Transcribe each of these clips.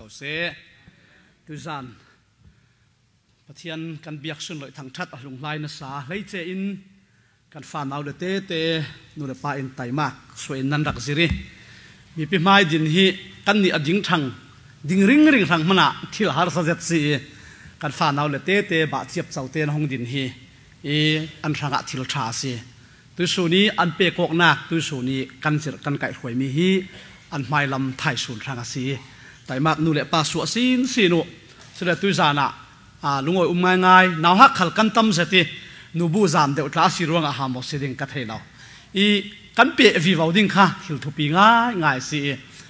เขาเสตุจันปะเทียนกันเบียกสุนลอยทางชัดลงไลน์นะสาเลยเจอินกันฟานเอาเดเตเตนูเดปาอินไตมากสวยนันดักซิริมีพิมายดินฮีกันนี่อดิงทังดิงริงริงทังมันอะที่ลหารสะเจ็ดสีกันฟานเอาเดเตเตบาดเจ็บเจ้าเตนห้องดินฮีอีอันทางอะทิลชาสีตุสูนี้อันเปกอกนักตุสูนี้กันเสกันไก่หวยมีฮีอันไม่ลำไทยสูนทางสี แต่มากนูเลปาสวสินสินุสุดตุจานะอ่าลุงอยอุ้มง่ายง่ายนาวฮักขัลกันตั้มสตินูบูจามเดือุตราสิรวงอาหามอสิดิงกัทเฮนาอีกันเปียวิวาวดิงค่ะหิลทุปีง่ายง่ายสิ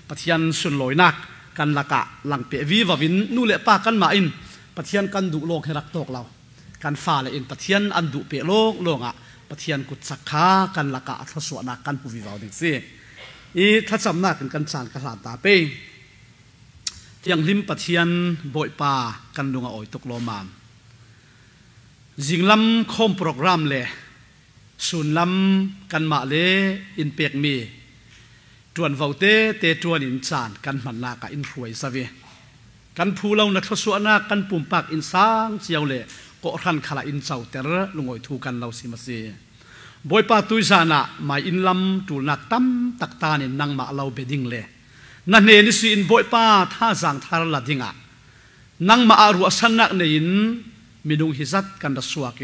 ปะเทียนสุนลอยนักกันละกะหลังเปียวิวาวินนูเลปากันมาอินปะเทียนกันดุโลกให้รักตกเรากันฟ้าเลยอินปะเทียนอันดุเปียโลกโลงอะปะเทียนกุศลขากันละกะทศวนักกันปูวิวาวดิ้งสิอีถ้าจำนักกันกันสานกันหลานตาเป้ ยังลิมปะเทียนบ่อยป่ากันดวงอ่อยตกลมามจิงลำคอมโปรแกรมเลยสุนลำกันมาเลยอินเปียกมีจวนเวาเตเตจวนอินจานกันมันนากอินรวยสวีกันผู้เรานักทศวนากันปุ่มปากอินสางเจียวเลยก็รันขลาอินเจ้าเตระลุงอ่อยทูกันเราสิมาสีบ่อยป่าตุยจานะมาอินลำตูนักตั้มตักตานินนังมาเราเบดิงเลย นั่นเองนี่สินบ่อยป้าท่าจางทารละดิงะนังมาอารัวสันนักเนินมีดุงฮิซัดกันดัสวกเก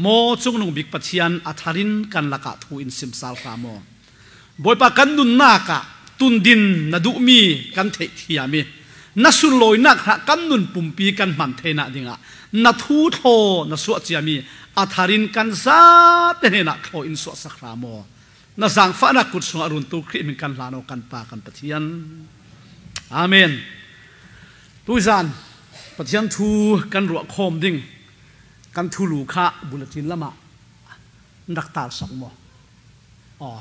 โมจุงนุงบิกปัจจันอัทารินกันละกะทูอินซิมซาลคาโมบ่อยป้ากันนุนนากะตุนดินนาดุมีกันเททียมีนัสุลอยนักฮะกันนุนปุ่มปีกันมันเทนะดิงะนัทูโทนัสวจียมีอัทารินกันซาเตเนนะโทอินสวักคาโมนาสักกุศลอรุณตุคริมิกันลานอกันปากันปะเทียนอาเมนตุจานปะเทียนนักขู่อินละมะนักตาสักโมอ๋ อ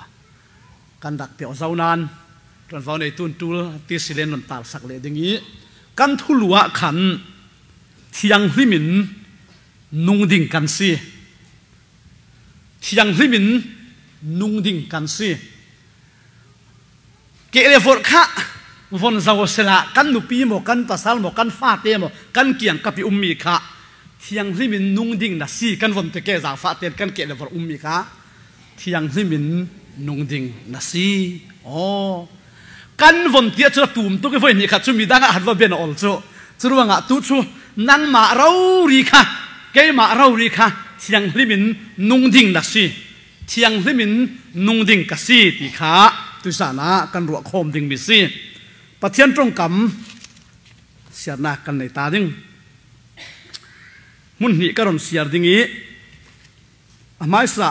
กันดักเปียวเจ้านานตอนฟ้าในตุนตูตีสิเลนนันตาสักเลยดิ่งนี้กันทูลัวขันเทียงลิมินนุงดิ่งกันซีเทียงลิมิน nung ding kan si. Ke le vor kha, von zawo sela, kan nu pi mo, kan pasal mo, kan fa te mo, kan kiang kapi ummi kha. Thiang hlim in nung ding na si, kan von te ke za fa te, kan ke le vor ummi kha. Thiang hlim in nung ding na si. O. Kan von tia chu tum tu ke voi ni kha, chu mi danga hat va ben ol chu. Chu ruanga tu chu, nan ma rau ri kha, ke ma rau ri kha, thiang hlim in nung ding na si. เทียงที่มินนุงดิ่งกสีตีขาตุสานะกันรัวโคมดิ่งมิสีปะเทียนตรงกำเสียนากันในตาดิ่งมุนหิกระรอนเสียดิ่งอีหมายสา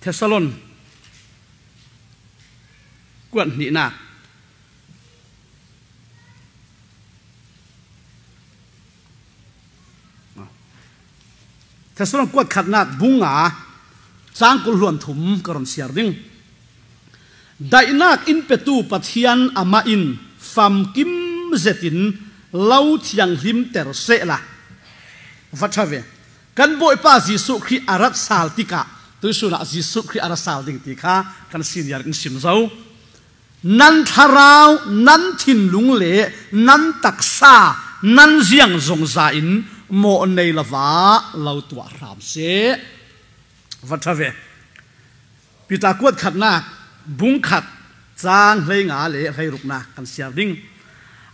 เทสลอนกวนหินา ถ้าสรงกวดขัดนักบุงอาสร้างกุลวนถุมกรอนเสียริงได้นักอินเปตูปัทยันอามาอินฟัมกิมเซตินเล่าเทียงหิมเตอร์เซละฟัดชาเวกันบ่อยป้าจิสุครีอารัตสาลติกะตัวสุนัจิสุครีอารัตสาลติงติกะกันสินยารินสิมเจ้านันทาราวนันทินลุงเล่นันตักซานันเจียงจง ซาอิน mo nei lava lo tua ram se vathave pita kuat khat na bung khat chang hlei nga le hlei ruk na kan sia ding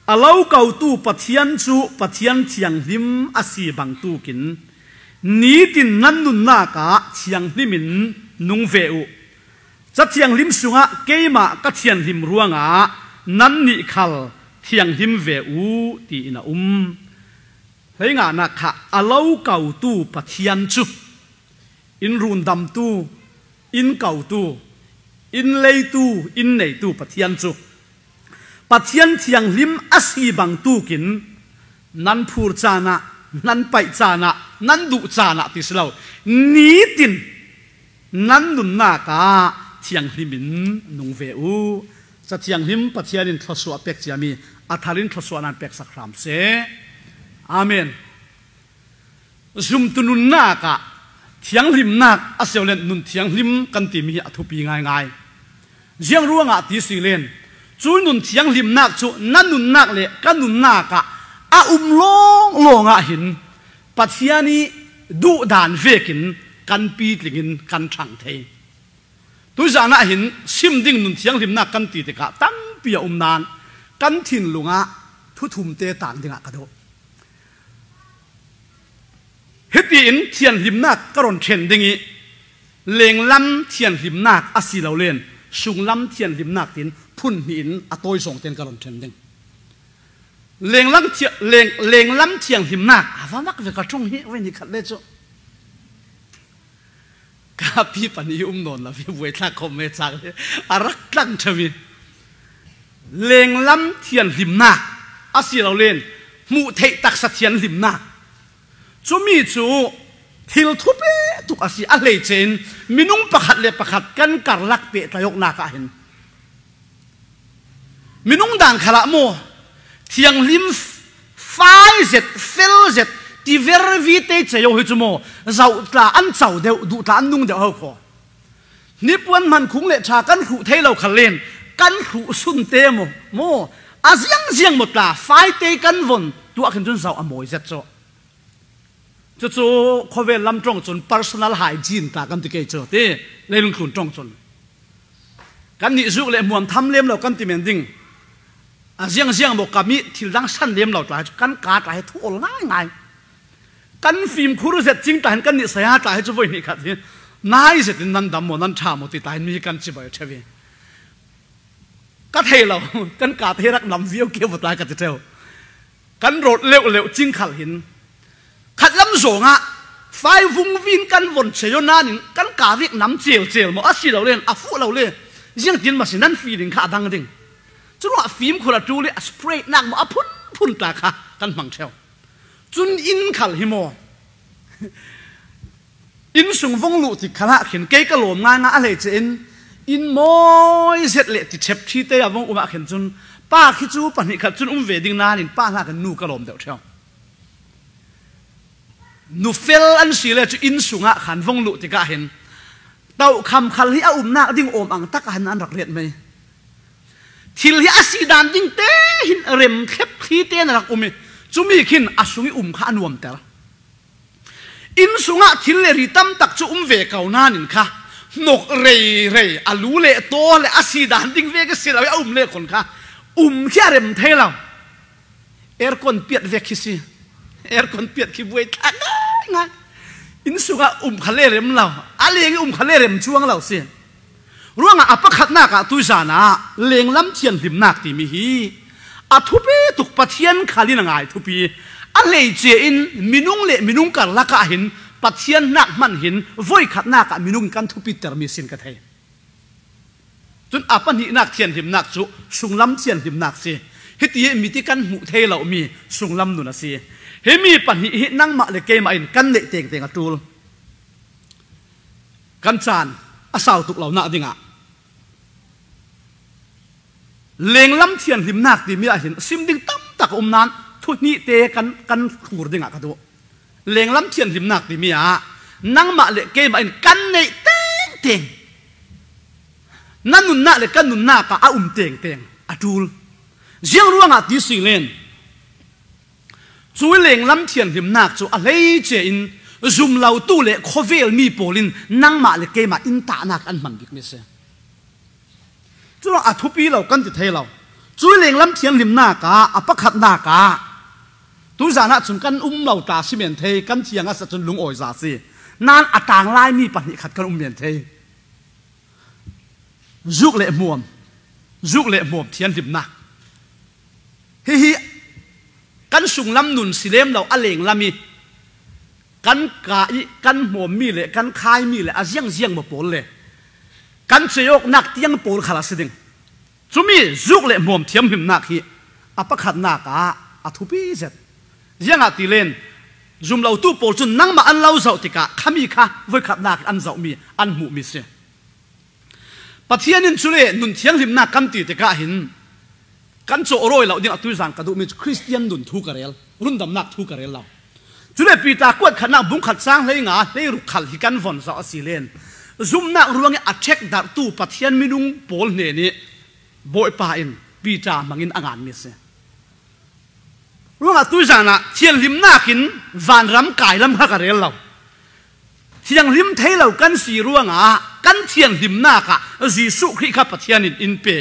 alo kau tu pathian chu pathian thiang hlim asi bang tu kin ni tin nan nun na ka thiang hlimin nung ve u cha thiang hlim sunga keima ka thian hlim ruanga nan ni khal thiang hlim ve u ti ina um เ ฮงานักขะอาเลาเก่าตู้ปัทยันจุอินรุนดำตู้อินเก่าตู้อินเลยตู้อินในตู้ปัทยันจุปัทยันเทียงลิมอาศีบังตู้กินนันพูดจานะนันไปจานะนันดุจานะติสเลานีตินนันนุนนากาเทียงลิมินนุงเวอูจะเทียงลิมปัทยันินทศวเป็กจามีอัทารินทศวนันเปกสักครามเส amen zum tunun na ka thiang lim nak aseulen nun thiang lim kan ti mi athupi ngai ngai jiang ruanga ti si len chu nun thiang lim nak chu nan nun nak le kan nun naka a um long longa hin pathiani du dan vekin kan pi tlingin kan thang thei tu zana hin sim ding nun thiang lim nak kan ti te ka tam pia um nan kan thin lunga thu thum te tan dinga ka do เฮตีอินเทียนหิมนักกรอนเทนดิ่งีเลงล้ำเทียนหิมนักอาศิเราเลนสุงล้ำเทียนหิมนักตินพุ่นหินอตอยส่งเทียนกรอนเทนดิ่งเลงล้ำเทียเลงเลงล้ำเทียนหิมนักอาว่ามักเวกระชงเฮเวนิขัดเลจกาพี่ปนิญุมโนนละพี่เวทักคอมเมซักอารักตั้งชมีเลงล้ำเทียนหิมนักอาศิเราเลนมูเทตักสะเทียนหิมนัก chu mi chu thil thu pe tuk asi a lei chen, minung pakhat le pakhat kan kar lak pe tayok na ka hin minung dang khala mo, thiang lim phai zet, fel zet, ti ver vi te che yo hi chu mo, zau tla an chau deu, du tla an nung deu ho kho. Ni puan man khung le cha kan khu thei lo khal len, kan khu sun te mo mo, a ziang ziang mo là phai te kan von, tu a khin chun zau a moi zet cho จะจูเขาเวลลำตรงจน personal hygiene ตากันที่เกจเต้เลยลงทุนตรงจนกันนี่สุกเลยมวนทำเลี้ยมเรากันที่เมนดิ้งอาเซียงเซียงบอกกับมีทิลังสั้นเลี้ยมเราตายกันกาตายทุกง่ายง่ายกันฟิล์มคุรุเสร็จจริงแต่เห็นกันนี่เสียตายจะไว้นี่ครับที่นายเสร็จนั้นดำมนั้นชามดที่ตายมีกันจิบไปเชวีก็เทเรากันกาเทรักนำวิวเกี่ยวตายกันเทวกันโรดเร็วเร็วจริงขัดหิน khát lắm rồi ngạ. Phải vung vin căn vốn chế cho na nín căn cả việc nắm chiều chiều mà ác đầu lên à phụ đầu lên. Riêng tiền mà xin ăn phi đến khả đăng đình, chú nó phim của là chú lên spray nặng mà phun phun ta khả căn bằng theo. Chun in khả himo in sung vong lụ thì khả hạ khiến cây cái lồn ngang ngã lệ chế in. In mỗi giết lệ thì chép chi tê à vong umak khiến chun. Ba khi chú bản hiện khả chun um về đình na nín pa ngã cái nu cái lồn đều theo. นุ่เฟลอันสีเลยจู่อินนี่ขัดจุนอุ้มเวดิงหะโหลมเดียวเชียวนูเฟลอันสีเลยจะอินสุงะขันฟงลุติกะเห็นเต่าคำคัลที่อาอุ้มนักดิ้งโอมอังตักหันอันรักเรียนไหมทิลที่อาศีดานดิ้งเตหินเร็มเข็บที่เตนรักอุ้มจุมีขินอสุงิอุ้มข้านวมเตลอินสุงะทิลเลริตัมตักจุอุ้มเวกเอานานินค่ะนกเรยเรยอาลูเลโตเลอาศีดานดิ้งเวกเสียแล้วอุ้มเลคนค่ะอุ้มแค่เร็มเทเราเอร์คนเปียดเวกิซี เอร์คอนเปียดขี้บวยทันงานอินสุกะอุ้มขเลเร็มเราอะไรอย่างอุ้มขเลเร็มช่วงเราเสียร่วงอะปะขัดหน้ากะตุยจานะเลงล้ำเทียนหิมนักตีมีฮีอาทุปีตุกปะเทียนขาลินงายทุปีอะไรเจอินมินุงเลมินุงกันละกะหินปะเทียนนักมันหินวอยขัดหน้ากะมินุงกันทุปีเตอร์มีสินกะเทจนอาปันหินักเทียนหิมนักจุสุงล้ำเทียนหิมนักเสียฮิตีมีที่กันหูเทเรามีสุงล้ำนุนะเสีย he mi pan hi hi nang ma le ke ma in, kan le teng teng atul kan chan, a sau tuk lo na dinga ah. leng lam thian him nak ti mi a hin, sim ding tam tak um nan, thu ni te kan kan khur dinga ah ka do leng lam thian him nak ti mi a nang ma le ke ma in, kan nei teng teng. Nan nun na le kan nun na ka a um teng teng atul riêng ruang à tí sinh lên chuối leng lam thiền rim nak chu a à lei che in. Zum lau tu le khovel mi polin năng mà le ke mà in ta nak an mang bik me se chu a thu pi lo kan ti thei lo chuối lắm tiền thiền rim na à, à bắt khát na ka à. tu za na chung kan um lau ta si men thei kan ngã a sa chun lung giả za si nan atang lai mi pan hi khát kan um men thei zuk lệ muam zuk lệ muộn thiền rim nak hi hi kan sung lam nun silem lo aleng lami kan ka i kan mo mi le kan khai mi le aziang ziang mo pol le kan cheyok nak tiang pol khala siding chumi zuk le mom thiam him nak hi apakhat nak a athupi zet ziang ati len zum lo tu pol chun nang ma an lo zau tika khami kha voi khat nak an zau mi an mu mi se pathianin chule nun thiang him nak kam ti tika hin กันักอาอทุปีเสร็จยังอาติเลนจุมเราตู้ปนจุนนั่งมาอันเล่าเจ้าติกะขามีค่ะไว้ขัดนักอันเจ้ามีอันหมูมีเสียปะเทียนินจุเลนุนเทียงหิมนักกันตีติกะหินกันโจรอยเราเนี่ยตุยสังกระดูมีคริสเตียนดุนทุกเรลรุ่นดำนักทุกเรลเราจุดเปีตากวดขณะบุ้งขัดสร้างเลยงาเลยรุกขัดฮิกันฟอนสาสิเลนซุมนักรวงอัดเช็คดักตู้ปัทยันมินุงโปลเนนี่บอยปาอินปีจามังอินอ่างานมิเสรู้ว่าตุจานะเทียนลิมนากินวันรำกายลำฮักเรลเราเทียงลิมเทเรากันสีรวงอะกันเทียนลิมนากะจีสุคริขับปะเทียนินอินเปีย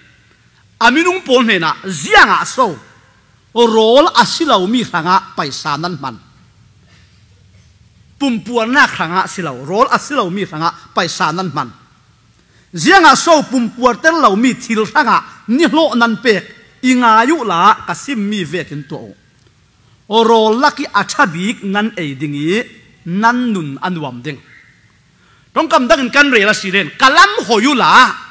aminung pol me na zianga so rol asilo mi khanga paisa nan man. Pumpuan na khanga silo rol asilo mi khanga paisa nan man. Zianga so pumpuar ten lo mi thil khanga, ni lo nan pek inga yu la kasim mi vekin to. O rol laki achabik nan ei dingi nan nun anwam ding. Tong kam dangin kan re la siren, kalam hoyula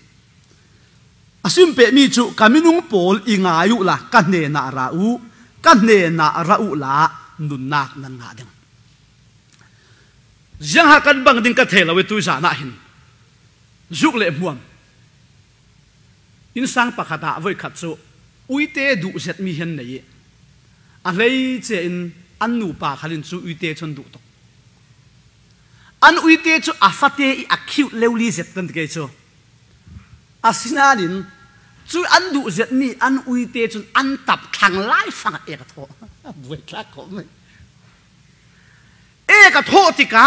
asim pe mi chu kaminung pol ingayu la kanne na rau kanne na rau la nun nak nan na ding jang ha kan bang ding ka thela we tu sa na hin. Juk le muam. In sang pakhata voi khat chu uite du zet mi hen nei a lei che in an nu pa khalin chu uite chon du to an uite chu afate i acute leuli zet tan ke chu asinanin chu an du zet ni an uite chun an tap thang lai sang e ka tho bui tla ko me e ka tho ti ka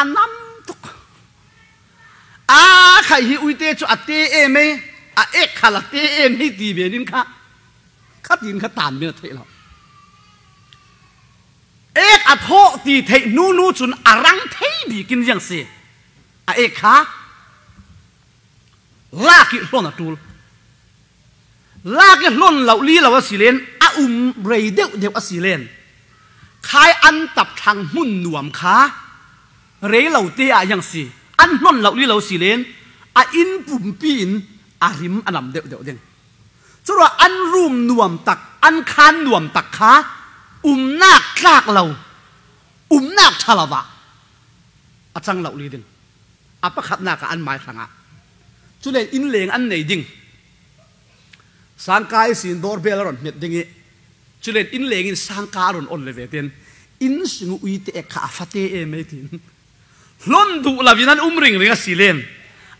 anam tuk a khai hi uite chu ate e me a e khala te e me ti be nin kha kha tin kha tan me the lo e ka tho ti thei nu nu chun à, arang thei bi kin yang se a à, e kha ลากิล้นอตูลลากิล้นเหล่าลีเหล่าสิเลนอาอุมเรเดวเดวอสิเลนคายอันตับทางมุ่นหน่วมขาเรเหล่าเตียยังสิอันล้นเหล่าลีเหล่าสิเลนอาอินปุ่มปีนอาริมอันลำเดวเดวเดงจรวอันรุมหน่วมตักอันคานหน่วมตักขาอุมนาคลากเราอุมนาคชาลาวะอาจังเหล่าลีเดงอัปะขับนาคอันหมายสังอา chu le in leng an nei ding. Sangkai sin dor bel ron met ấy, e. chu le in leng in sangka ron on le ve tiền, in sing ui te e kha fate e me tin. Lon du la vinan umring ringa silen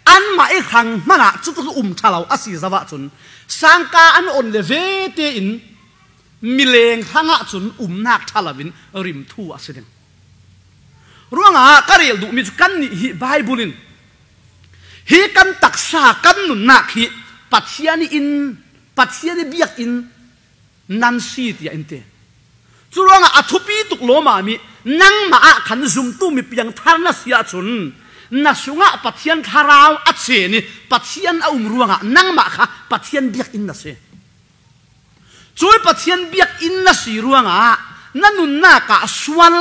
an mãi e khang mana chu tu um thalau asi zawa chun. Sang sangka an ổn le ve te in. Mileng hanga chun um nak thalavin rim thu asideng ruanga karel du mi kan ni hi bible in hi kan taksa kan nun nak hi. Pathiani in pathiani biak in. Nan si ti in te. Churonga athupi tuk loma mi. Nang ma a khan zum tu mi piang tharna sia chun. Na sunga pathian tharau a che ni. Pathian a umruanga nang ma kha pathian biak in na se. Chui pathian biak in na si ruanga. Na nun na ka swal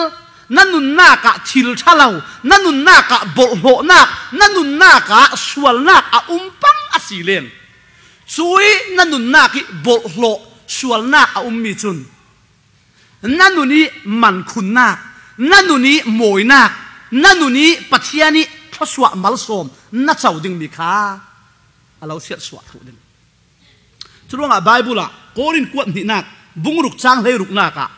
นั่นนุนนากะชิลชะเลานั่นนุนนากะบลโหนักนั่นนุนนากะสวลนักอาอุมปังอาศิเลนช่วยนั่นนุนนากิบลโหสวลนักอาอุมมิจุนนั่นนุนี้มันคุณนักนั่นนุนี้โมยนักนั่นนุนี้ปัทยานี้ะสวะมัลสมนั่นเจ้าดึงมีค่าเราเสียสวะทุดึงช่วงอะไบเบิลอะโกรินกวดนี่นักบุงรุกจ้างเลยรุกนักอะ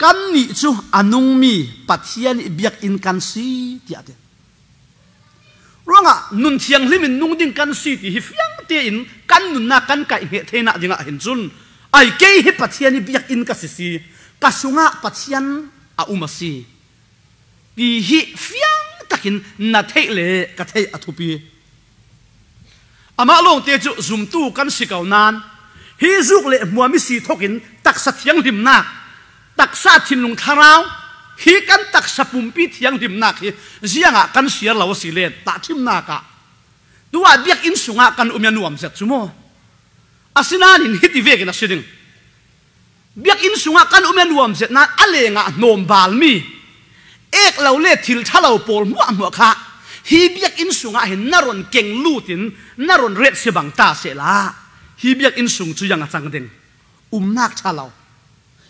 kan ni chu anung mi pathian biak in kan si ti ate ruanga nun thiang limin nung ding kan si ti hi fyang te in, kan nun na kan kai he the na dinga hin chun. Ai ke hi pathian biak in ka si si kasunga pathian a umasi ti hi fyang takin na thei le ka thei athupi ama long te chu zum tu kan si kau nan. Hi zuk le muami si thokin tak sa thiang lim nak ตักซาทินลงทาราวฮีกันตักสปุมพีทียงดิมนักฮีเสียงกันเสียเหลาวสิเลตัดทิมนักอะตัวเดียกอินสุงกันอุมยานวมเสร็จสมออาศินานินฮิติเวกินะสิดิงเบียกอินสุงกันอุมยานวมเสร็จนั้นอะไรงะโนมบาลมีเอกเราเล่ทิลทะเราโปลมัวมัวค่ะฮีเบียกอินสุงอะเห็นนรนเก่งลูตินนรนเรีดเสบังตาเสลาฮีเบียกอินสุงจุยังอะจังดิงอุ้มนักชาเรา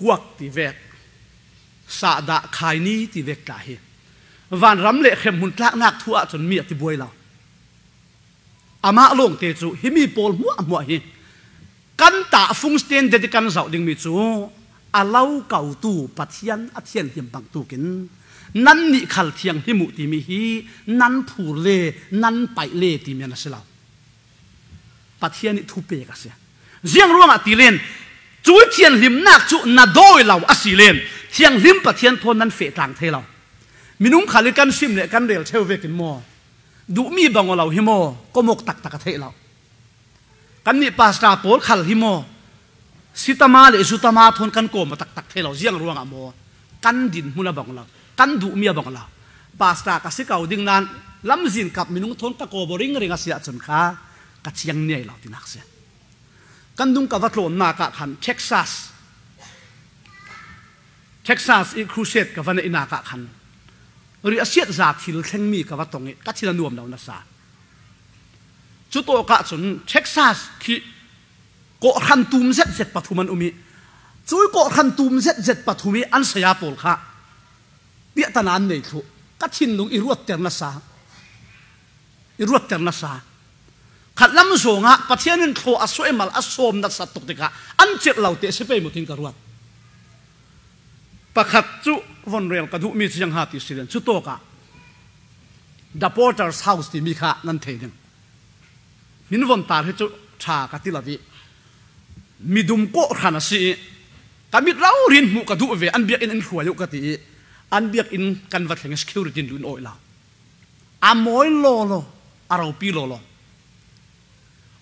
กวกตีเวกสะดะขายนี้ตีเวกตาเฮวันรำเละเข้มหุ่นลักนักทั่วจนเมียตีบวยเราอามาลงเตจูฮิมีปอลมัวมัวเฮกันตาฟุงสเตนเดติกันสาวดิงมีจูอาเล่าเก่าตู่ปัทยันอัทยันเหียมบางตู่กินนั่นนี่ขัลเทียงที่มุติมีฮีนั่นผูเล่นั่นไปเล่ที่มียนสิเราปัทยันนี่ทุเปกัสเสียเสียงร่วงอติเลน จุดเทียนลิมนักจุนาโดยเราอาศิเลนเทียงลิมปะเทียนทนนั้นเฟต่างเทเรามินุ่งขาลิกันซิมเนี่กันเรียวเชลเวกินมอดูมีบางเราหิโมก็มกตักตักเทเรากันนี่ปาสตาโปลขัลฮิโมสิตามาเลยสุตามาทนกันโกมาตักตักเทเราเจียงรวงอะมอกันดินมุลบางเรากันดูมีบางเราปาสตากสิเกาดึงนั้นลำซินกับมินุ่งทนตะโกบริงเริงอาเสียจนค้ากัะเชียงเนี่ยเราตินักเสีย กันดุงกับวัดหลวงนาคะขันเท็กซัสเท็กซัสอีครูเซตกับวันอินาคะขันหรืออาเซียนจากทิลเทงมีกับวัดตรงนี้กัจจินนวมเรานะสาจุดโตกะจนเท็กซัสคีโกขันตูมเซตเซตปฐุมันอุมิจุยโกขันตูมเซตเซตปฐุมีอันเสียาโปลค่ะเปียตนานในทุกัจจินลงอีรวดเตอร์นะสาอีรวดเตอร์นะสา ขัดลำซงะปัจเทศนั้นโทอสวยมัลอสมนัดสตุกติกะอันเจ็ดเหล่าเตะเสเปมุทินกรวัดประคัดจุวันเรียลกระดูมีเสียงหาติสิเดนชุดโตกะ The Porter's House ที่มีค่ะนั่นเทนึงมินวันตาให้จุชากติลาวีมีดุมโกขานาสีกามิดเราเรียนมุกระดุเวอันเบียกอินขันหัวยุกติอันเบียกอินกันวัดแห่งสกิลริจินดุนโอลาอามอยโลโลอาราปีโลโล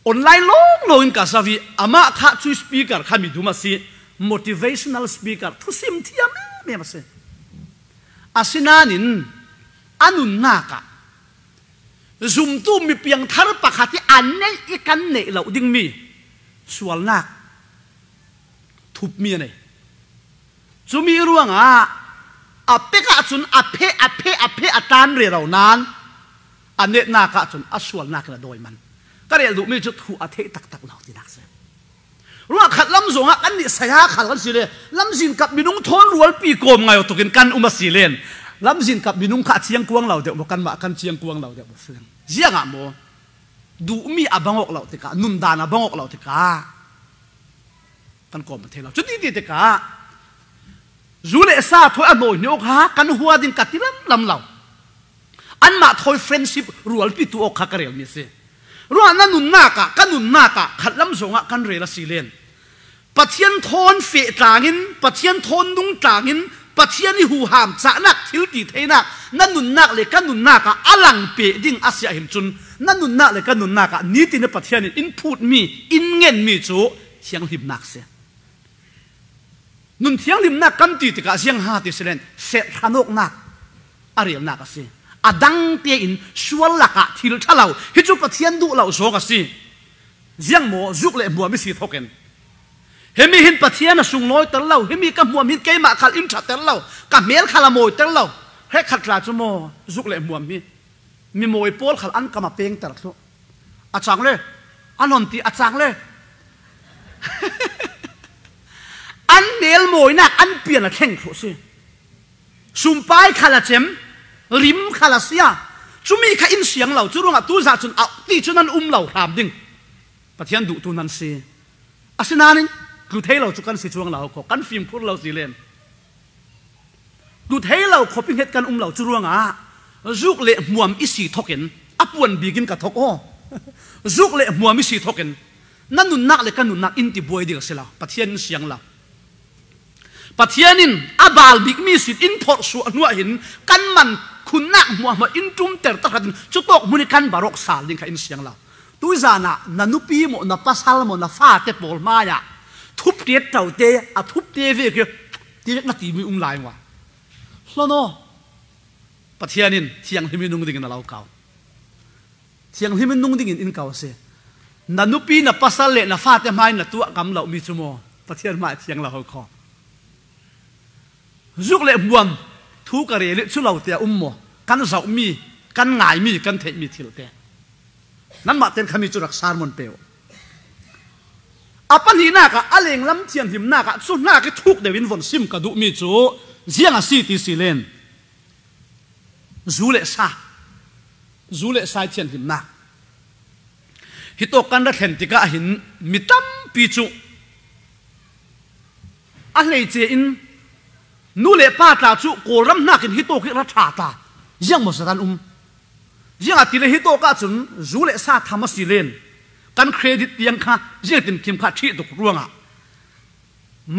online long lo in ka savi ama kha chu speaker khami duma si motivational speaker thu sim thiam me ma se asinanin anun naka zum tu mi piang thar pakhati annei ikan nei lo ding mi sual nak thup mi nei chumi ruanga apeka chun aphe aphe aphe atan re ro nan ane naka chun asual nak la doi man kare du mi chu thu athe tak tak lo ti nak se รู้ว่าขัดลำสงกันนี่สยาขัดกันสิเลยลำสินกับมินุงทนรัวปีโกมไงตุกินกันอุมาสิเลนลำสินกับมินุงขัดเชียงกวงเราเดี๋ยวกันมากันเชียงกวงเราเดี๋ยวเสียงเสียงอะโมดูมีอับังอกเราติกานุนดานอับังอกเราติกากันกอมเทเราจุดนี้ติกาจูเลซาถอยอโนยนกฮะกันหัวดินกัดที่ลำลำเราอันมาถอยเฟรนชิพรัวปีตัวอกฮักเรียลมิเซ ruwa รัวนั่นนุนนากะกันนุนนากะขัดลำสงะกันเรลสีเลนปัจเจียนทอนเฟตางินปัจเจียนทอนดุงตางินปัจเจียนหูหามจะนักทิวตีเทนักนั่นนุนนักเลยกันนุนนากะอลังเปิดิ่งอาเซียหิมจุนนั่นนุนนักเลยกันนุนนักะนี่ตีนปัจเจียนอินพูดมีอินเงินมีจูเสียงหิมนักเสียนุนเสียงหิมนักกันตีติกาเสียงฮาติเสเลนเสร็จขนกนักอะไรนักเสีย adang te in sual laka thil thalo hi chu pathian du lau zo ka si. Jiang mo zuk le muami si thoken hemi hin pathian sung loi tel lo hemi ka mi hin keima khal im tha tel lo ka mel khala moi tel lo he khat la chu mo zuk le muam mi mi moi pol khal an kama peng tar thu achang le. Anon ti achang le. An nel moi na an pian la kheng thu si sumpai khala chem rim khá là xia chú mi khá in xiang lâu chú rung à tu ra chun ảo ti chun ăn um lâu làm ding. Bà thiên đủ tu nan si. À xin anh lu thấy lâu chú căn si chuang lâu khó căn phim phun lâu gì lên lu thấy lâu khó pin hết căn um lâu chú rung à ruk lệ muam isi thokin, apuan bigin ka thoko ruk lệ muam isi thokin. Nan nun nak le kan nun nak in ti boy dir sela pathian siang la pathianin, abal big mi sit in phor su anwa hin, kan man คุณนักมัวมาอินจุมเตอร์ตะกันจุดตกมุนิกันบารอกสาลิงค่ะอินเสียงเราตุยจานะนันุปีโมนับปัสลโมนับฟาเตปอลมายาทุบเตียเต่าเตะอะทุบเตะเวกเตียนักตีมีอุ้มลายวะแล้วเนาะปะเทียนินเทียงที่มีนุ่งดิ่งนั่นเราเก่าเทียงที่มีนุ่งดิ่งอินเก่าเสียนันุปีนับปัสเลนับฟาเตไม่นัตัวกำเรามีชั่วโมปะเทียนมาเทียงเราเขาขอ rút lệ buồn thu กะเรลิชุเลาเตียอุมโมกันเสามีกันง่ายมีกันเทมีทิลเตนั้นมาเต็นขมิจุรักษารมนเปวอปันหีนากะอเลงลำเทียนหิมนากะสุนากะทุกเดวินฝนซิมกะดุมีจูเจียงอาซีติสิเลนจูเลซาจูเลซาเทียนหิมนักฮิตโอกันรักเห็นติกะหินมิตัมปีจูอันเลยเจอิน นูเลป้าตาชุโกรัหน้ากินฮิโตกิรัชาตายังมสตันอุมยังอติเลฮิโตกาจุนรู้เลซาธรรมสิเลนกันเครดิตยังค่ะยังตินคิมค่ะที่ตกร่วงอะ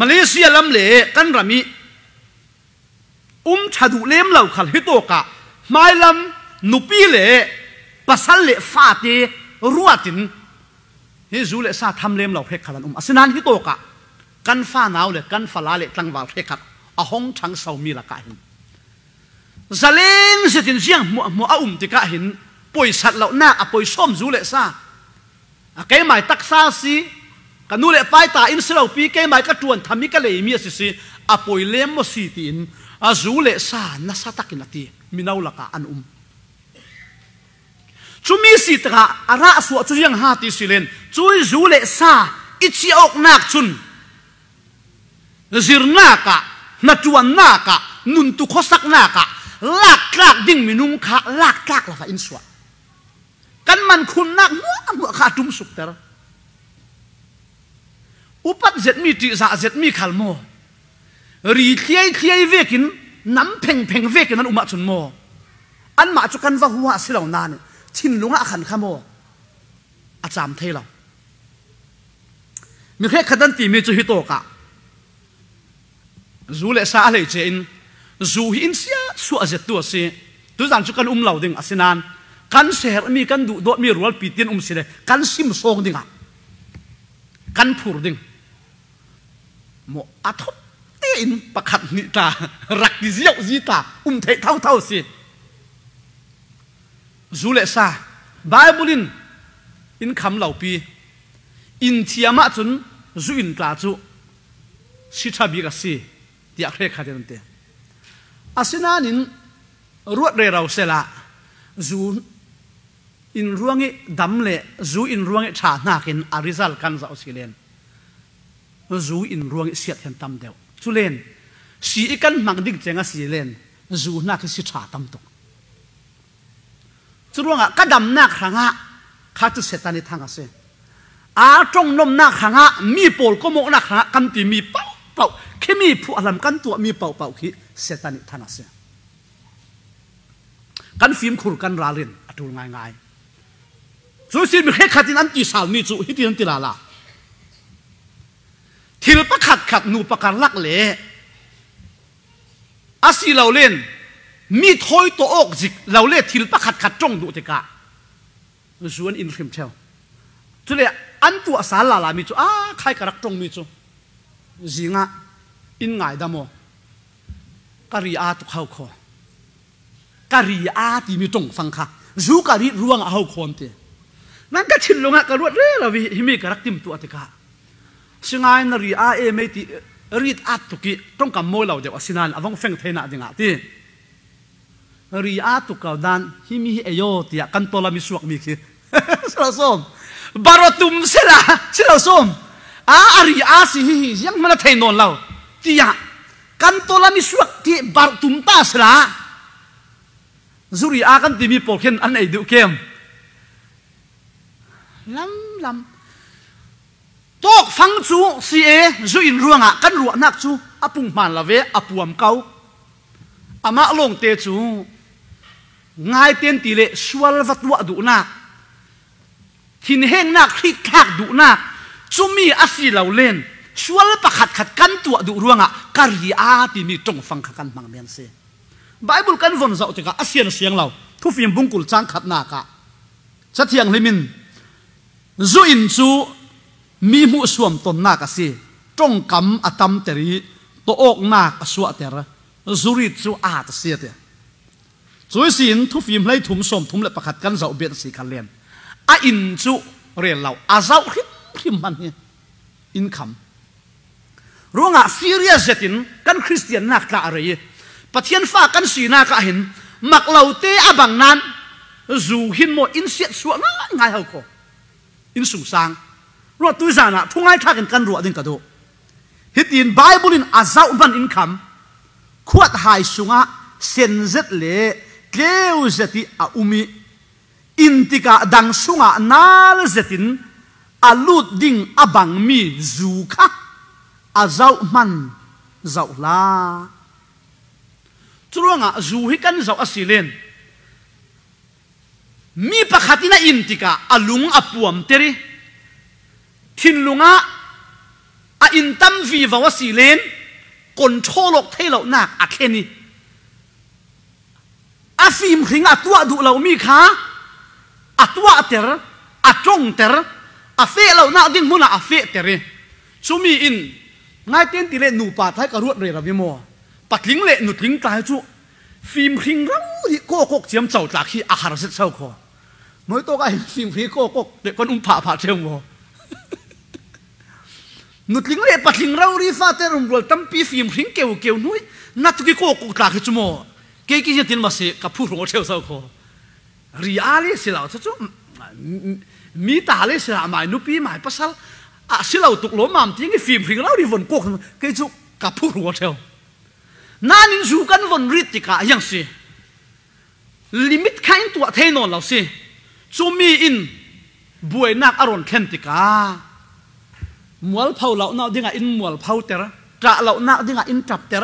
มาเลเซียลำเล่กันรามีอุ้มชาดูเล่มเหล่าขันฮิโตกะไม่ลำนุปีเล่ปัสสเล่ฟาเตรัวตินฮิรู้เลซาทำเล่มเหล่าเพคขันอุ้มอสนันฮิโตกะกันฟ้าหนาวเล่กันฟ้าลาเล่ตั้งวาเพคขัน a hong thang sau mi la ka hin zaleng se tin jiang mo mo a um ti ka hin poi sat lo na a poi som zu le sa a ke mai tak sa si ka nu le pai ta in selo pi ke mai ka tuan thami ka le mi si si a poi lem mo si tin a zu le sa na sa takin ati minau la ka an um chumi si tra ara su chu yang ha ti silen chui zu le sa ichi ok nak chun zirna ka นาจวนนากะนุนตุขสักนากะลากลากดิ่งมินุงขาลากลากละฟาอินสวะกันมันคุณนักมัวมัวขาดุมสุกเตอร์อุปัตเจตมีติสาเจตมีขัลโมรีเทียเทียเวกินน้ำเพ่งเพ่งเวกินนั้นอุมาชนโมอันมาจุกันว่าหัวสิเหล่านานชินลุงอาขันขโมอาจามเทเรามีแค่ขดันตีมีจุฮิโตกะ zu le sa le che in zu hi in sia su azet tu si tu zan chu kan um lo ding asinan kan ser mi kan du dot mi rual pi tin um sile kan sim song dinga kan phur ding. Mo athop te in pakhat ni ta rak di ziau zi ta um thei thau thau si zu le sa bible in in kham lo pi, in thiama chun zu in tla chu si tha bi ka si ที่อักเรขัดยันเตอาศินานินรวดเร็วเสละจูอินร่วงดำเละจูอินร่วงชาหนักินอาริซัลกันจะเอาสิเลนจูอินร่วงเสียดเห็นตำเดียวจุเลนสีกันมังดิกเจงสีเลนจูนักสิชาตำตุกจุร่วงอ่ะก็ดำนักครั้งอ่ะข้าจุเสตันิทางอ่ะเสอาจงนมนักครั้งอ่ะมีโปลก็มกนักครั้งกันตีมีเป้า เป่าแค่มีผู้อารมกันตัวมีเป่าเป่าขี้เสตันิทานัสกันฟิล์มขุรกันราลินอดูง่ายง่ายสุสิมีแค่ขัดินันตีสาวนี่จูฮิตินันตีลาลาทิลประขัดขัดนูประกันลักเละอาศัยเราเล่นมีถอยตัวอกจิกเราเล่ทิลประขัดขัดจ้องดูติกาส่วนอินทริมเชลจุเลยอันตัวสารลาลามีจูอ้าใครกระรักจงมีจู zinga in ngai damo kari a tu khau kho kari a ti mi tong phang kha zu kari ruang a hau khon te nan ka chin longa ka ruat re la vi himi ka rak tim tu atika singai na ri a e me ti rit at tu ki tong kam mo lo de asinan avong feng thena dinga ti ri a tu ka dan hi mi hi ayo tia kan tola mi suak mi ki sala som barotum sela sela som a ari a si hi hi yang mana thai non lo tia, kan tola mi suak ti bar tum ta sela zuri a kan ti mi pokhen an ei du kem. Lam lam. Tok phang chu, si e zu in ruanga ah, kan ruwa nak chu. Apung man la ve apuam kau. Ama long te chu. Ngai ten ti le, sual vatwa du na. Thin heng nak khi khak du na chumi asi lo len. Sual pakhat khat kan tu du ruanga. Kari a ti mi tong phang kan mang men se. Bible kan von zau te ka asian siang lo thu phim bungkul chang khat na ka. Chathiang limin zu in chu mi mu suam ton na ka si. Trong kam atam teri to ok na ka suwa ter. Zuri chu a ta si te. Chui sin thu phim lai thum som thum le pakhat kan zau bet si khan len. A in chu re lau. A zau พิมันเนี่ยอินคัมรู้งะซีเรียสเจตินกันคริสเตียนนักละอะไรประเทียนฟ้ากันสีนักเห็นมักเล่าเตอบังนั้นจูหินโมอินเสียสวงง่ายเฮาโคอินสูสังรวดตุยจานะทุงไงทักกันกันรู้วดึงกันดูฮิตินไบเบิลินอาซาอุบันอินคัมขวดหายสุงะเซนเซตเล่เกลียวเซติอาอุมิอินติกาดังสุงะนาลเซติน alut ding abang mi zu kha a zau man zau la. Chuanga zu hi kan zau asilen mi pakhatina intika, alung apuam teri. Thinlunga a intam vi vawa silen kontrolok thelo nak akheni afim hring atua du lo mi kha atua ter a atong ter a fe lo na ding muna a fe tere sumi in, ngai ten ti le nu pa thai ka ruat re ra vi mo. Patling le nu tling tai chu. Phim hring rau hi ko kok chiam chau tak hi a har se chau kho. Nói to cái phim phí cô cô để con um phá phá xem vô nút lính lệ bắt lính rau đi pha tên rum rồi tâm pi phim phim kêu kêu nuôi nát cái cô cô ta cái chumo cái cái gì tiền mà sẽ cặp phu rồi theo sau cô ria lý sẽ lão chú mi ta le se mai nu pi mai pasal. A se lao tuk lo mam ting cái phim hring rau ri von quốc ke chu ka phu ro theo nan in zu kan von rit ti ka yang si. Limit kain tu the non lao si. Chu mi in buai nak aron khen ti ka. Mual phau lau đi dinga in mual phau ter tra lau đi dinga in trap ter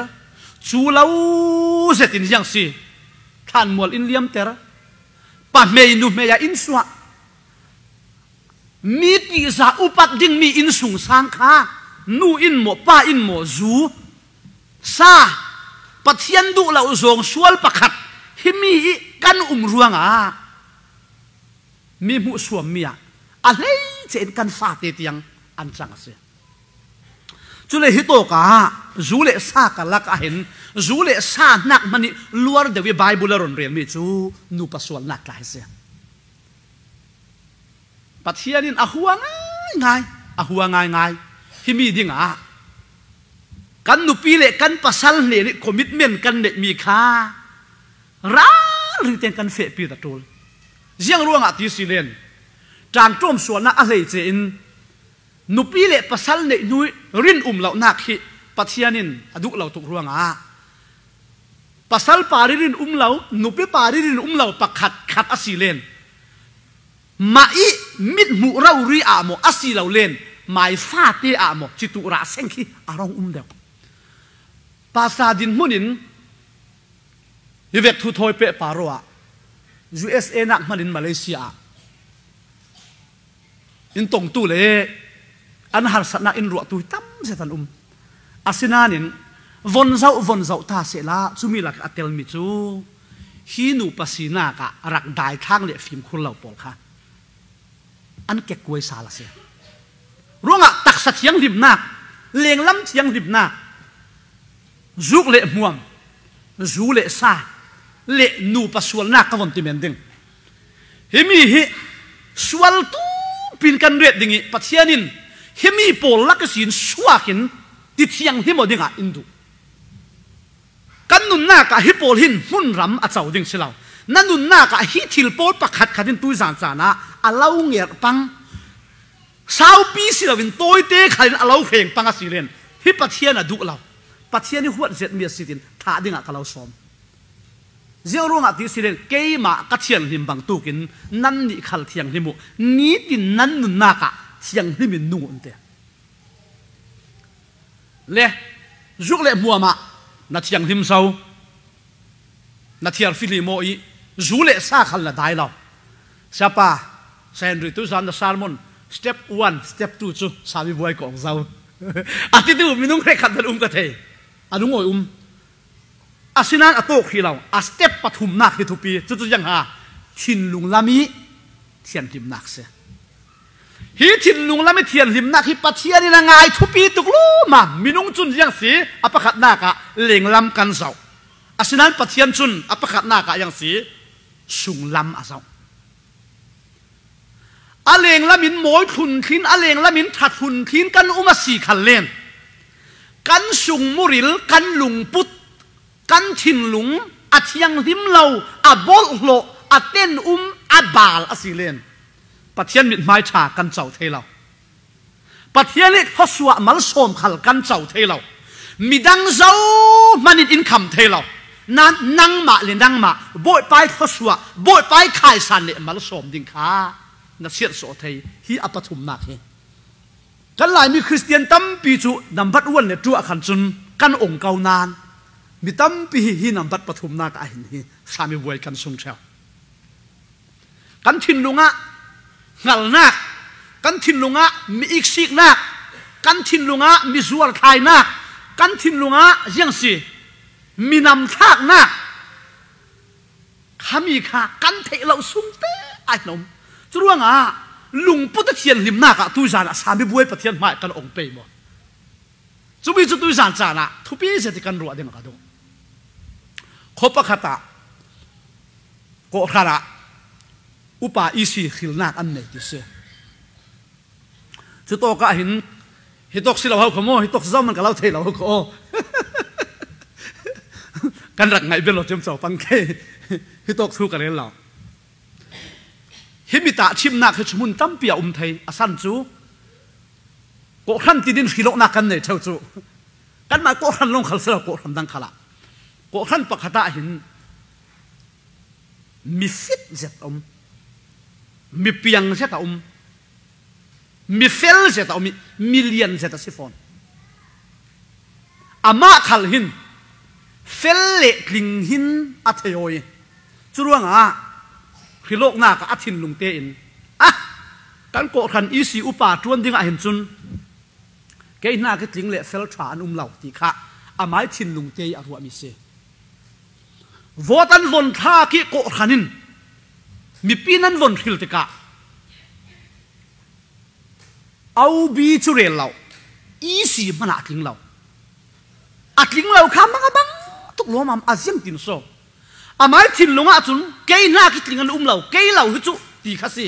chu lau zet in yang si. Than mual in liam ter pa mei nu มีตีสาอุปัตยิงมีอินสุงสังคานูอินหมอป้าอินหมอจูซาปัทยันดุเราสงสวลประคัดฮิมีกันอุมรวงอะมีมุสวมมียอะไรเจนกันฟาเตียงอันสังเสียจุเลฮิโตกะจูเลซากะลักเห็นจูเลซานักมันนี่ลวดเดวิไบบุลรอนเรียนมีจูนูปสวลนักลายเสีย ปัจเจียนินอหัวง่ายง่ายอหัวง่ายง่ายที่มีดิ่งอะกันนุปีเละกันปัสสัลเนี่ยคอมมิชเมนต์กันเด็กมีค่ารัาหรือเตียนกันเฟะปีตะตูลเสียงร่วงอะทีสิเลนจานต้มส่วนน่ะอะไรเจนนุปีเละปัสสัลเนี่ยนุยรินอุ่มเหล่านักฮิปัจเจียนินอดุเหล่าตุกร่วงอะปัสสัลปารีรินอุ่มเหล่านุปีปารีรินอุ่มเหล่าปักขัดขัดอสิเลน มาอีมิดมูเรารีอามอาศีเราเล่นหมายฟาเตอามจิตุระเซงขี้อารมณ์อุ้มเดียวภาษาดินมุนินยูเวกทุทอยเปะปารัวยูเอสเอนักมันินมาเลเซียอินตงตูเลอันหารสนาอินรัวตุยตั้มเสตันอุ้มอาศินานินวนเจ้าวนเจ้าท่าเสละจุมีหลักอัตเตลมิจูฮีนูปัสสินากะรักได้ทางเลียฟิมคุณเหล่าปอลค่ะ อันเก็กวยสาละเสียรู้งะตักสัตยังริบนักเลียงล้ำเสียงริบนักจุกเละม่วมจูเละซาเละนูปัสวลนักกวนติเมนดิงเฮมีฮิสวลตูปินกันเรียดดิงิปัจเจียนินเฮมีโปลลักสินสวากินติดเสียงที่หมดดิงะอินดูกันนุนนักะฮิโปลหินหุ่นรำอัจฉริงสิเรา นั่นนุนน้ากะฮิทิลโปดปักขัดขัดินตุยสานสานะอาเล่าเงียปังสาวปีสิเราเป็นตัเตะขัดินอาเล่าเข่งปังอาศิเรนฮิปัทเทียนอะดุเราปัทเทียนนี่หัวเจ็ดมีสิตินท่าดิ่งอะกะเราซอมเจ้ารู้งะที่สิเรนเกยมากะเทียงหิมบังตุกินนั่นนี่ขัดเทียงหิมุนี้ตินนั่นนุนน้ากะเทียงหิมินนูนเตะเละยุกเละมัวมานาเทียงหิมเศร้านาเทียงฟิลิโมอี ยเรา hi mi ta chim na khe chumun tam pia um thei asan chu ko khan ti din khilo na kan nei thau chu kan ma ko khan long khal sa ko khan dang khala ko khan pa khata hin mi fit zet om mi piang zet om mi fel zet om million zet sifon ama khal hin fel le kling hin a theyoi churuanga คือโลกหน้าก็อั สุงลำอาเจ้อาเลงละมินหมอยทุนทินอาเลงละมินถัดทุนทินกันอุมาสีขันเลนกันสุงมุริลกันลุงปุตกันทินลุงอัดยังริมเราอับบลโลอัเต้นอุมอับบาลอาสีเลนปัทเทียนมิดไม้ชากันเจ้าเทเราปัทเทียนเล็กเขาสวะมันสมขัลกันเจ้าเทเรามีดังเจ้ามันอินคำเทเรา นั่นนั่งมาเลยนั่งมาบดไปทศวะบดไปขายสันเลยมาละสมดิ่งขานักเสียสอเทยฮีอัปทุมมากเองกันหลายมีคริสเตียนตั้มปีจุนำบัดอ้วนเนี่ยจั่วขันจุนกันองค์เก่านานมีตั้มปีฮีนำบัดปทุมนักไอ้นี่สามีวยกันทรงเชลกันทินลุงอะงัลนักกันทินลุงอะมีอีกสิกนักกันทินลุงอะมีจวลทยนักกันทินลุงอะยังสิ มีนำทากหนักขามีขากันเทเราสุ่มเตะไอ้หนมจรวงอะลุงปุ๊ตเทียนลิมหนักอะตุยจานะสามีบุ้ยปะเทียนไม่กันองเปย์มั้จุบิจุตุยจานจานะทุบีเสติกันรัวเดียมกันดูขบประตาโกขาระอุปาอิสิขิลนักอันไหนที่เสียจุดโตก็เหินหิตกสิลาเขาขโมยหิตกซ้อมมันก็เราเทเราวขา ทียงอินอาเฟลอาโมอินกันติเก่าเต็งนานปะเทียนไม่กาเห็นซุนดูโดนักกันตีติกาอเลงเมียนลงสิลาวินอาสงตักตักเข่งเสกะเรียลเทวบักินมีนะดูโดดเลยน felle tling hin a theoi churuang ah, a khilok na ka athin lungte in. A kan ko khan i si upa tuan ding a hin chun. Ke na ke tling le fel tha an um lau ti kha. A mai thin lungte a ruwa mi se. Votan von tha ki ko khanin mi pinan von khil te ka. Au bi chu re lau. I si mana tling lau. Atling lau kha mang bang. tuk lo mam azim tin so. Amai lo nga chun ke na ki tlingan um lo ke lo hi chu ti khasi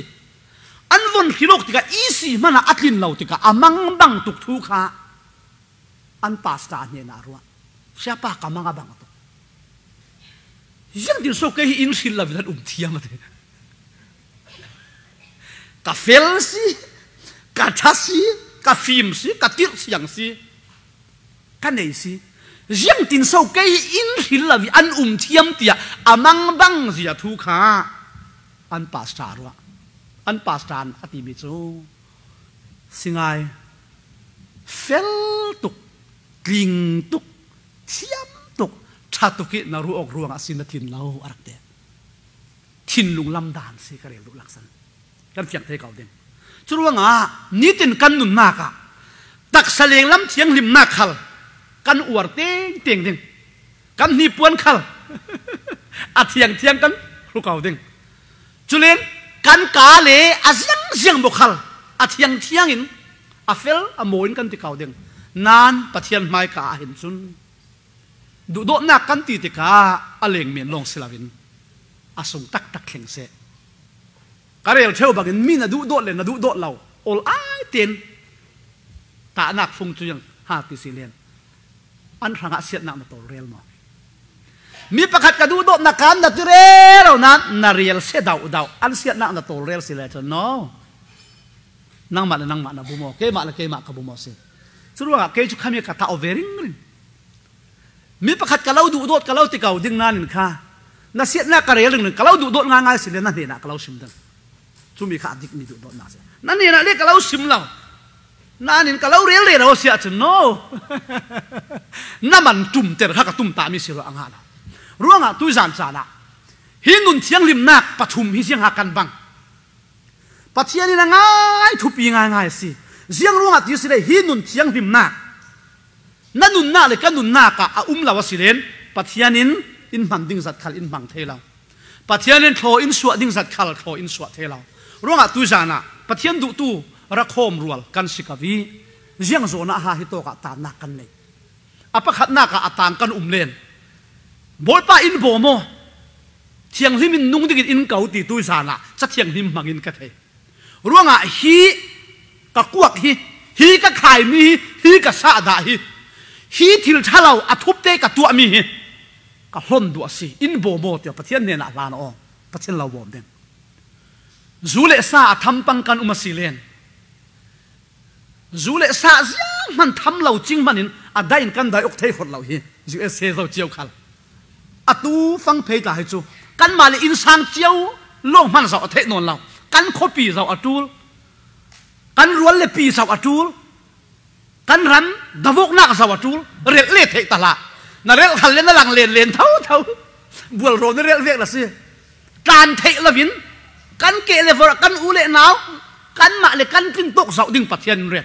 an von khilok tika isi mana atlin lo tika amang bang tuk thu kha. An pasta ne na ruwa siapa kamanga bang to yang tin so ke in shil la vidat um thiam ate ka felsi ka thasi ka fim si ka tir siang si. Ka nei si. riêng tin sâu cây in hình là vì ăn um thiêm tiệt à mang băng gì à thu khá. Ăn bà sà rồi ăn bà sàn à tìm biết xin ai. Phèl tục kinh tục, thiêm tục. Cha tục kia nào ruộng ruộng à xin là thiên lâu à đặc thiên lùng lâm đàn xí cái lục lạc sân. Lâm thiệt thế cầu đêm chú ruộng à ní tin căn nụn nạc à đặc sa liền lâm thiêng lim nạc hal kan uar teng teng ding. Kan ni puan khal. A thiang thiang kan khu kau ding. Chulen kan ka le a ziang ziang bo khal. A thiang in a fel a ti kau ding. Nan pathian mai ka hin du do na kan ti ti ka a men long silavin. A tak tak kheng se. Karel theo bagin min du do le du do lau. Ol ai ten ta nak phung chu ha ti si อันทางอาเซียนนักมาตัวเรียลมามีประคัดกระดูโดนักการนัดเรียลนั้นนาเรียลเสดาวดาวอันเสียนักมาตัวเรียลสิเลนเนาะนั่งมาเลยนั่งมานะบุโมเกมาเลยเกมากับบุโมสิสุดว่าเกจุขมีกระตาโอเวริงริมีประคัดกระเลาดูโดดกระเลาติเกาดิ้งนั่นค่ะนาเสียนักกระเรียลหนึ่งกระเลาดูโดดง่ายๆสิเลนนั่นเองนะกระเลาชิมดังจุมีขาดิกมีดูโดดน่าเ นานินก็เล่าเรียลเลยเราเสียจนโนน้ำมันจุ่มเจอข้ากับตุ่มตามิสิโลอังหานะรู้งอะตุยจานจานะหินุนเชียงริมนักปฐุมหิเชียงหักกันบังปัจเจียนี่นะง่ายทุปีง่ายง่ายสิเสียงรู้งอะที่สิเลยหินุนเชียงริมนักนั่นนุนนาเลยก็นุนนากะอุ้มเราสิเลนปัจเจียนินอินมันดิ้งสัตคลินบังเทเราปัจเจียนินโทอินสวดดิ้งสัตคัลโทอินสวดเทเราร่วงอะตุยจานะปัจเจียนดุตู รักโฮมรัวกันสิกวีเจียงโซนาฮาฮิโตกะตานักกันเลยอปะขัดนักะอะตางกันอุ้มเลนบอยป้าอินโบโมเทียงลิมินนุ่งดิกินอินเกาตีตุยสานะจะเทียงลิมมังอินกะเทร่วงอะฮีกะกวกฮีฮีกะขายมีฮีกะซาดาฮีฮีทิลชาเราอทุบเตกะตัวมีกะฮอนดัวสิอินโบโมเตียวปะเทียนเนนะลานอ๋อปะเทียนเราบอมเดงจูเลซาทำปังกันอุมาสิเลน dù lệ xa giang man thăm lâu chinh manin à đại căn đại ốc thấy phật lâu hi. Dù em xe dầu chiều khăn à tu phăng phê ta hay chú căn mà lệ in sang chiều lông man sao thế nồn lâu căn copy sao à tu căn ruột lệ pi sao à tu căn rắn davok nạc sao à tu rệt lệ thế ta la. Na rệt khăn lên na lang lên lên thâu thâu buồn rồi nó rệt việc là gì tràn thế là vin. Căn kệ lệ vợ căn u lệ nào căn mạ lệ căn kinh tục dạo đinh bát thiên rệt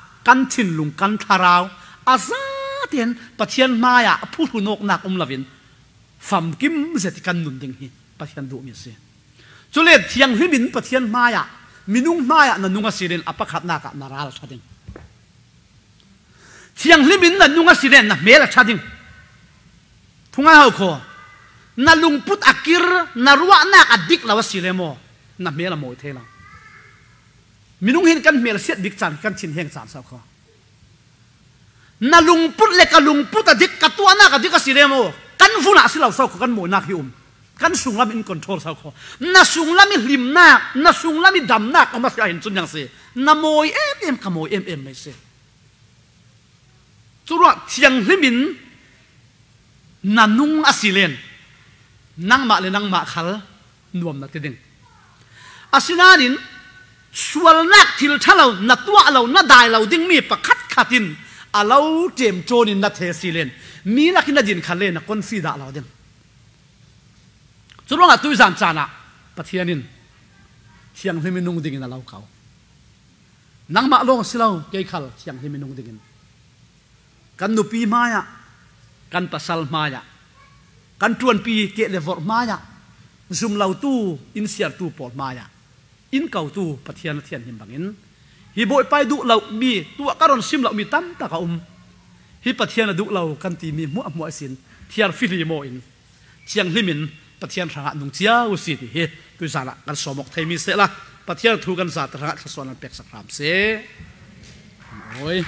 กันชินลุงกันทาราวอาซาเตียนปะเทียนมาอยาพูดหุนกนักอมลาวินฟัมกิมเสติกันนุนดิงฮีปะเทียนดูมีเสียจุเลเทียงหิมินปะเทียนมาอยามินุงมาอยานันนุงสิเรนอปะขัดนักนาราลชาดิงเทียงหิมินนันนุงสิเรนนะเมลชาดิงทุงอาเขานัลุงพุทอักิรนารัวนักอดิกลาวสิเลโมนัเมลโมเทลังนั่งลุงพุทเลกลุงพุทดิกกัตัวนักดิกสิเรโมนฟูนักสิเราสาวนักอุมกันสุงลามินคอนโทรลสาวเขานาสุงลามิลิมนักนาสุงลามิดำนักเอามนจุนยังเมียจุระเชียงลิมินนานุงอสิเลนนั่งมาเลยนั่งมาขัลนวมนักติดึงอาศินานินสวลนักทิลชะเรานัตัวเรานัดายเราดิ้ง minung hin kan mel set dik chặn kan chín heng chan sao kho. Na lung put le ka lung put a dik katwa na ka dik siremo kan funa ah silaw sa kho, kan mo na hi um. Kan sunglam in control sa kho. Na sunglam i hlim na na sunglam i dam na, ka mas ka hin chun yang se na moi em em, ka moi em em me se chura thiang hlimin na nung asilen nang ma le nang ma khal, nuam na te ding. Asinanin sual nak thil thalo na tua lo na dai lo ding mi pakhat khatin alo tem chonin na the silen mi lakin na din khale na kon si da lo ding churong à, à. a tu zan chana pathianin thiang hemi nung ding na à lo khau nang ma long silo ke khal thiang hemi nung ding kan nu pi maya kan pasal maya kan tuan pi ke le vor maya zum lau tu, in siar tu pol maya in kau tu pathian thian him bangin hi boy pai du lau mi tu karon sim lau mi tam ta ka um hi pathian du lau kan ti mi mu mu sin thiar fili mo in chiang limin pathian ranga nung chia u si ti he tu sala kan somok thai mi se la pathian thu kan za tra ka son pek sakram se oi